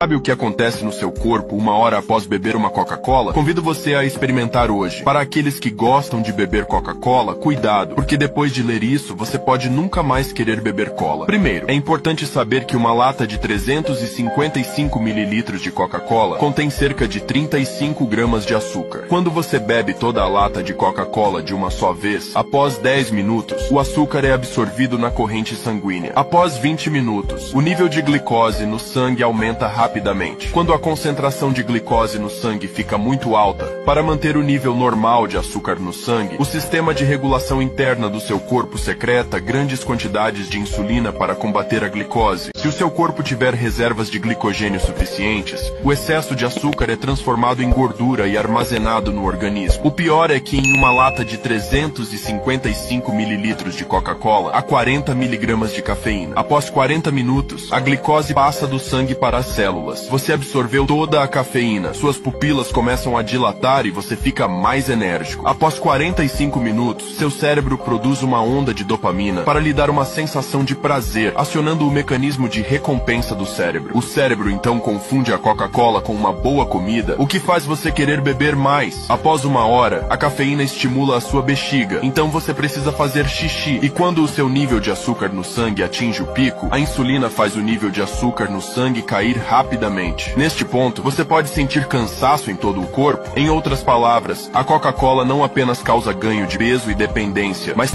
Sabe o que acontece no seu corpo uma hora após beber uma Coca-Cola? Convido você a experimentar hoje. Para aqueles que gostam de beber Coca-Cola, cuidado, porque depois de ler isso, você pode nunca mais querer beber cola. Primeiro, é importante saber que uma lata de 355 mililitros de Coca-Cola contém cerca de 35 gramas de açúcar. Quando você bebe toda a lata de Coca-Cola de uma só vez, após 10 minutos, o açúcar é absorvido na corrente sanguínea. Após 20 minutos, o nível de glicose no sangue aumenta rapidamente rapidamente. Quando a concentração de glicose no sangue fica muito alta, para manter o nível normal de açúcar no sangue, o sistema de regulação interna do seu corpo secreta grandes quantidades de insulina para combater a glicose. Se o seu corpo tiver reservas de glicogênio suficientes, o excesso de açúcar é transformado em gordura e armazenado no organismo. O pior é que em uma lata de 355 mililitros de Coca-Cola há 40 miligramas de cafeína. Após 40 minutos, a glicose passa do sangue para as células células. Você absorveu toda a cafeína, suas pupilas começam a dilatar e você fica mais enérgico. Após 45 minutos, seu cérebro produz uma onda de dopamina para lhe dar uma sensação de prazer, acionando o mecanismo de recompensa do cérebro. O cérebro então confunde a Coca-Cola com uma boa comida, o que faz você querer beber mais. Após uma hora, a cafeína estimula a sua bexiga, então você precisa fazer xixi. E quando o seu nível de açúcar no sangue atinge o pico, a insulina faz o nível de açúcar no sangue cair rapidamente rapidamente. Neste ponto, você pode sentir cansaço em todo o corpo. Em outras palavras, a Coca-Cola não apenas causa ganho de peso e dependência, mas